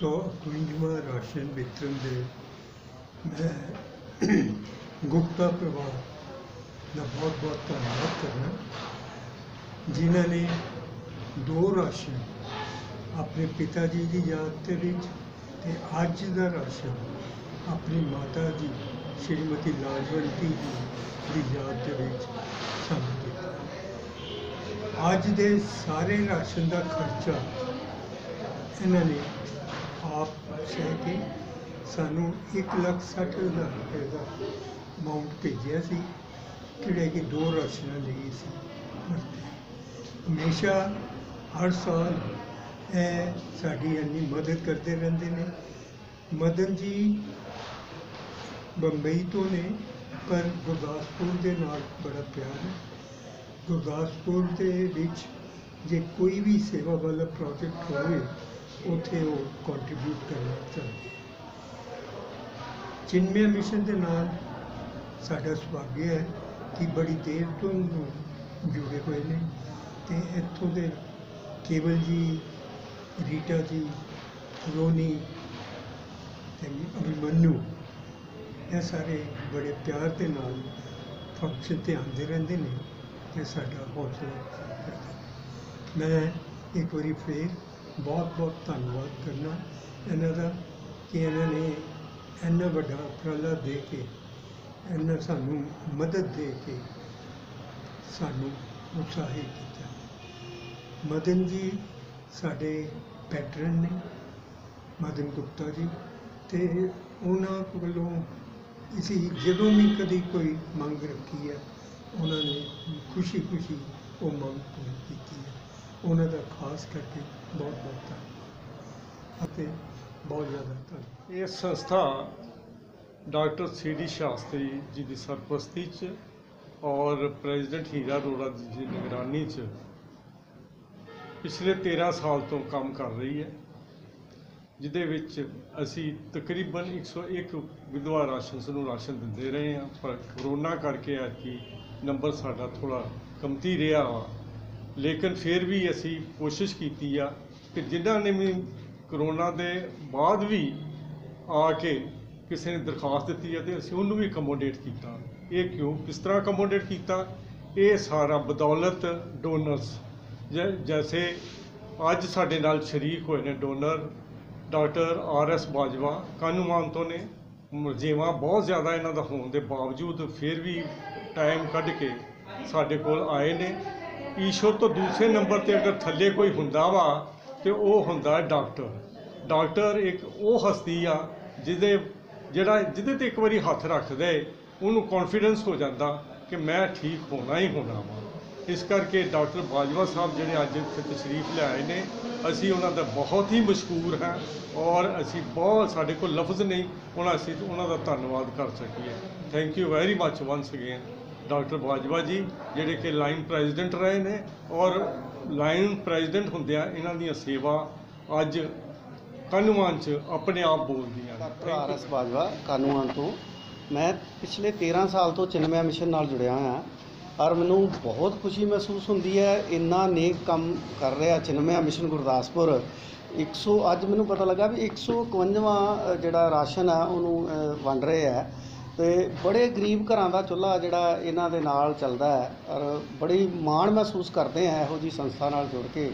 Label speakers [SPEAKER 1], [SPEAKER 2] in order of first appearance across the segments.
[SPEAKER 1] 151ਵਾਂ ration ਵਿਤਰਨ ਦੇ ਮੈਂ ਗੁਪਤਾ ਪਰਿਵਾਰ ਦਾ ਬਹੁਤ ਬਹੁਤ ਧੰਨਵਾਦ ਕਰਨਾ। ਜਿਨ੍ਹਾਂ ਨੇ ਦੋ ਰਾਸ਼ਨ ਆਪਣੇ ਪਿਤਾ ਜੀ ਦੀ ਯਾਦ ਤੇ ਵਿੱਚ ਤੇ ਅੱਜ ਦਾ ਰਾਸ਼ਨ ਆਪਣੀ ਮਾਤਾ ਜੀ ਸ਼੍ਰੀਮਤੀ ਲਾਜਵੰਤੀ ਜੀ ਦੀ ਯਾਦ ਦੇ ਵਿੱਚ ਸਾਨੂੰ ਦਿੱਤਾ। ਅੱਜ ਦੇ ਸਾਰੇ ਰਾਸ਼ਨ ਦਾ ਖਰਚਾ ਇਹਨਾਂ ਨੇ ਆਪ ਸਹਿ ਕੇ ਸਾਨੂੰ ਇੱਕ ਲੱਖ ਸੱਠ ਹਜ਼ਾਰ ਰੁਪਏ ਦਾ ਅਮਾਉਂਟ ਭੇਜਿਆ ਸੀ, ਜਿਹੜੇ ਕਿ ਦੋ ਰਾਸ਼ਨਾਂ ਲਈ ਸੀ। ਹਮੇਸ਼ਾ ਹਰ ਸਾਲ ਇਹ ਸਾਡੀ ਇੰਨੀ ਮਦਦ ਕਰਦੇ ਰਹਿੰਦੇ ਨੇ। ਮਦਨ ਜੀ ਬੰਬਈ ਤੋਂ ਨੇ, ਪਰ ਗੁਰਦਾਸਪੁਰ ਦੇ ਨਾਲ ਬੜਾ ਪਿਆਰ ਹੈ। ਗੁਰਦਾਸਪੁਰ ਦੇ ਵਿੱਚ ਜੇ ਕੋਈ ਵੀ ਸੇਵਾ ਵਾਲਾ ਪ੍ਰੋਜੈਕਟ ਹੋਵੇ ਉੱਥੇ ਉਹ ਕੰਟਰੀਬਿਊਟ ਕਰਨਾ ਚਾਹੁੰਦੇ ਚਿੰਮਿਆ ਮਿਸ਼ਨ ਦੇ ਨਾਲ ਸਾਡਾ ਸੁਭਾਗਿਆ ਹੈ ਕਿ ਬੜੀ ਦੇਰ ਤੋਂ ਜੁੜੇ ਹੋਏ ਨੇ ਤੇ ਇੱਥੋਂ ਦੇ ਕੇਵਲ ਜੀ, ਰੀਟਾ ਜੀ, ਰੋਨੀ ਤੇ ਅਭਿਮਨੂ ਇਹ ਸਾਰੇ ਬੜੇ ਪਿਆਰ ਦੇ ਨਾਲ ਫੰਕਸ਼ਨ ਤੇ ਆਉਂਦੇ ਰਹਿੰਦੇ ਨੇ ਤੇ ਸਾਡਾ ਹੌਸਲਾ ਕਰਦੇ ਮੈਂ ਇੱਕ ਵਾਰੀ ਫੇਰ ਬਹੁਤ ਬਹੁਤ ਧੰਨਵਾਦ ਕਰਨਾ। ਇਹਨਾਂ ਦਾ ਕਿ ਇਹਨਾਂ ਨੇ ਇੰਨਾ ਵੱਡਾ ਉਪਰਾਲਾ ਦੇ ਕੇ, ਇੰਨਾ ਸਾਨੂੰ ਮਦਦ ਦੇ ਕੇ ਸਾਨੂੰ ਉਤਸ਼ਾਹਿਤ ਕੀਤਾ। ਮਦਨ ਜੀ ਸਾਡੇ ਪੈਟਰਨ ਨੇ, ਮਦਨ ਗੁਪਤਾ ਜੀ, ਤੇ ਉਹਨਾਂ ਵੱਲੋਂ ਅਸੀਂ ਜਦੋਂ ਵੀ ਕਦੀ ਕੋਈ ਮੰਗ ਰੱਖੀ ਹੈ ਉਹਨਾਂ ਨੇ ਖੁਸ਼ੀ ਖੁਸ਼ੀ ਉਹ ਮੰਗ ਪੂਰੀ ਕੀਤੀ ਹੈ ਉਹਨਾਂ ਦਾ ਖਾਸ ਕਰਕੇ ਬਹੁਤ ਬਹੁਤ ਧੰਨਵਾਦ। ਅਤੇ ਬਹੁਤ ਜ਼ਿਆਦਾ ਧੰਨਵਾਦ।
[SPEAKER 2] ਇਹ ਸੰਸਥਾ doctor C D Shastri ji ਦੀ ਸਰਪ੍ਰਸਤੀ 'ਚ ਔਰ ਪ੍ਰੈਜ਼ੀਡੈਂਟ ਹੀਰਾ ਅਰੋੜਾ ਜੀ ਦੀ ਨਿਗਰਾਨੀ 'ਚ ਪਿਛਲੇ 13 ਸਾਲ ਤੋਂ ਕੰਮ ਕਰ ਰਹੀ ਹੈ, ਜਿਹਦੇ ਵਿੱਚ ਅਸੀਂ ਤਕਰੀਬਨ 101 ਵਿਧਵਾ ਰਾਸ਼ਨ ਨੂੰ ਰਾਸ਼ਨ ਦਿੰਦੇ ਰਹੇ ਹਾਂ। ਪਰ ਕਰੋਨਾ ਕਰਕੇ ਐਤਕੀ ਨੰਬਰ ਸਾਡਾ ਥੋੜਾ ਕਮਤੀ ਰਿਹਾ ਵਾ। ਲੇਕਿਨ ਫਿਰ ਵੀ ਅਸੀਂ ਕੋਸ਼ਿਸ਼ ਕੀਤੀ ਆ ਕਿ ਜਿਨ੍ਹਾਂ ਨੇ ਵੀ ਕਰੋਨਾ ਦੇ ਬਾਅਦ ਵੀ ਆ ਕੇ ਕਿਸੇ ਨੇ ਦਰਖਾਸਤ ਦਿੱਤੀ ਹੈ ਤੇ ਅਸੀਂ ਉਹਨੂੰ ਵੀ ਅਕਮੋਡੇਟ ਕੀਤਾ। ਇਹ ਕਿਉਂ? ਕਿਸ ਤਰ੍ਹਾਂ ਅਕਮੋਡੇਟ ਕੀਤਾ? ਇਹ ਸਾਰਾ ਬਦੌਲਤ ਡੋਨਰਸ ਜੈਸੇ ਅੱਜ ਸਾਡੇ ਨਾਲ ਸ਼ਰੀਕ ਹੋਏ ਨੇ donor doctor R S Bajwa ਕਾਨੂੰਮਾਨ ਤੋਂ ਨੇ। ਮੁਰਜੇਵਾ ਬਹੁਤ ਜ਼ਿਆਦਾ ਇਹਨਾਂ ਦਾ ਹੋਣ ਦੇ ਬਾਵਜੂਦ ਫਿਰ ਵੀ ਟਾਈਮ ਕੱਢ ਕੇ ਸਾਡੇ ਕੋਲ ਆਏ ਨੇ। ਈਸ਼ਵਰ ਤੋਂ ਦੂਸਰੇ ਨੰਬਰ ਤੇ ਅਗਰ ਥੱਲੇ ਕੋਈ ਹੁੰਦਾ ਵਾ ਤੇ ਉਹ ਹੁੰਦਾ ਡਾਕਟਰ। ਡਾਕਟਰ ਇੱਕ ਉਹ ਹਸਤੀ ਆ ਜਿਹਦੇ ਜਿਹੜਾ ਜਿਹਦੇ ਤੇ ਇੱਕ ਵਾਰੀ ਹੱਥ ਰੱਖਦਾ ਏ ਉਹਨੂੰ ਕੌਨਫੀਡੈਂਸ ਹੋ ਜਾਂਦਾ ਕਿ ਮੈਂ ਠੀਕ ਹੋਣਾ ਹੀ ਹੋਣਾ ਵਾ। ਇਸ ਕਰਕੇ ਡਾਕਟਰ ਬਾਜਵਾ ਸਾਹਿਬ ਜਿਹੜੇ ਅੱਜ ਇੱਥੇ ਤਸ਼ਰੀਫ ਲਿਆਏ ਨੇ, ਅਸੀਂ ਉਹਨਾਂ ਦਾ ਬਹੁਤ ਹੀ ਮਸ਼ਕੂਰ ਹਾਂ ਔਰ ਅਸੀਂ ਬਹੁਤ ਸਾਡੇ ਕੋਲ ਲਫ਼ਜ਼ ਨਹੀਂ ਉਹਨਾਂ ਅਸੀਂ ਉਹਨਾਂ ਦਾ ਧੰਨਵਾਦ ਕਰ ਸਕੀਏ। Thank you very much once again doctor Bajwa ji, ਜਿਹੜੇ ਕਿ ਲਾਈਨ ਪ੍ਰੈਜ਼ੀਡੈਂਟ ਰਹੇ ਨੇ ਔਰ ਲਾਈਨ ਪ੍ਰੈਜ਼ੀਡੈਂਟ ਹੁੰਦਿਆਂ ਇਹਨਾਂ ਦੀਆਂ ਸੇਵਾ ਅੱਜ ਕਾਨੂੰਨ 'ਚ ਆਪਣੇ ਆਪ ਬੋਲਦੀਆਂ ਨੇ।
[SPEAKER 3] ਡਾਕਟਰ ਆਰ ਐਸ ਬਾਜਵਾ, ਕਾਨੂੰਨ ਤੋਂ। ਮੈਂ ਪਿਛਲੇ 13 ਸਾਲ ਤੋਂ ਚਿਨਮਇਆ ਮਿਸ਼ਨ ਨਾਲ ਜੁੜਿਆ ਹੋਇਆ ਔਰ ਮੈਨੂੰ ਬਹੁਤ ਖੁਸ਼ੀ ਮਹਿਸੂਸ ਹੁੰਦੀ ਹੈ, ਇੰਨਾ ਨੇਕ ਕੰਮ ਕਰ ਰਿਹਾ ਚਿੰਮਿਆ ਮਿਸ਼ਨ ਗੁਰਦਾਸਪੁਰ। 100 ਅੱਜ ਮੈਨੂੰ ਪਤਾ ਲੱਗਾ ਵੀ 151ਵਾਂ ਜਿਹੜਾ ਰਾਸ਼ਨ ਆ, ਉਹਨੂੰ ਵੰਡ ਰਹੇ ਆ। ਅਤੇ ਬੜੇ ਗਰੀਬ ਘਰਾਂ ਦਾ ਚੁੱਲ੍ਹਾ ਜਿਹੜਾ ਇਹਨਾਂ ਦੇ ਨਾਲ ਚੱਲਦਾ ਹੈ ਔਰ ਬੜੀ ਮਾਣ ਮਹਿਸੂਸ ਕਰਦੇ ਆ ਇਹੋ ਜਿਹੀ ਸੰਸਥਾ ਨਾਲ ਜੁੜ ਕੇ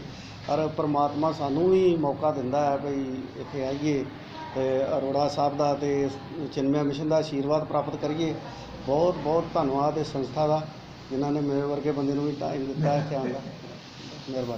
[SPEAKER 3] ਔਰ ਪਰਮਾਤਮਾ ਸਾਨੂੰ ਵੀ ਮੌਕਾ ਦਿੰਦਾ ਹੈ ਬਈ ਇੱਥੇ ਆਈਏ ਅਤੇ ਅਰੋੜਾ ਸਾਹਿਬ ਦਾ ਅਤੇ ਚਿੰਮਿਆ ਮਿਸ਼ਨ ਦਾ ਆਸ਼ੀਰਵਾਦ ਪ੍ਰਾਪਤ ਕਰੀਏ। ਬਹੁਤ ਬਹੁਤ ਧੰਨਵਾਦ ਇਸ ਸੰਸਥਾ ਦਾ। ਜਿਨ੍ਹਾਂ ਨੇ ਮੇਰੇ ਵਰਗੇ ਬੰਦੇ ਨੂੰ ਵੀ ਟਾਈਮ ਦਿੱਤਾ ਇੱਥੇ ਆਉਣ ਦਾ। ਮਿਹਰਬਾਨੀ।